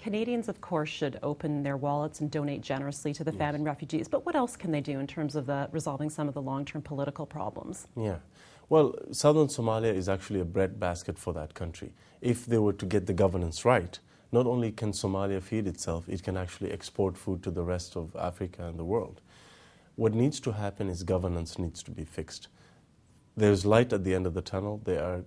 Canadians, of course, should open their wallets and donate generously to the famine refugees. But what else can they do in terms of the, resolving some of the long term political problems? Yeah. Well, southern Somalia is actually a breadbasket for that country. If they were to get the governance right, not only can Somalia feed itself, it can actually export food to the rest of Africa and the world. What needs to happen is governance needs to be fixed. There's light at the end of the tunnel. There are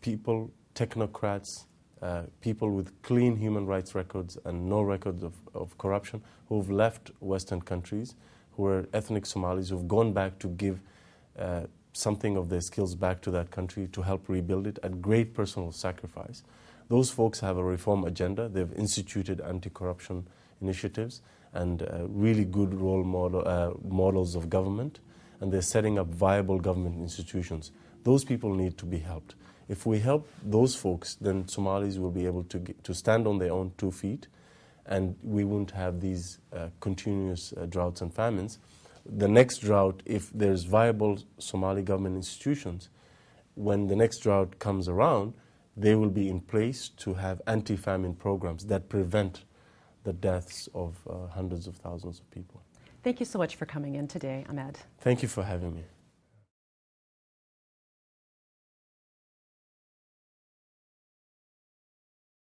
people, technocrats, uh, people with clean human rights records and no records of, of corruption who've left Western countries, who are ethnic Somalis who've gone back to give uh, something of their skills back to that country to help rebuild it at great personal sacrifice. Those folks have a reform agenda. They've instituted anti corruption initiatives and uh, really good role model, uh, models of government, and they're setting up viable government institutions. Those people need to be helped. If we help those folks, then Somalis will be able to, get, to stand on their own two feet, and we won't have these uh, continuous uh, droughts and famines. The next drought, if there's viable Somali government institutions, when the next drought comes around, they will be in place to have anti famine programs that prevent the deaths of uh, hundreds of thousands of people. Thank you so much for coming in today, Ahmed. Thank you for having me.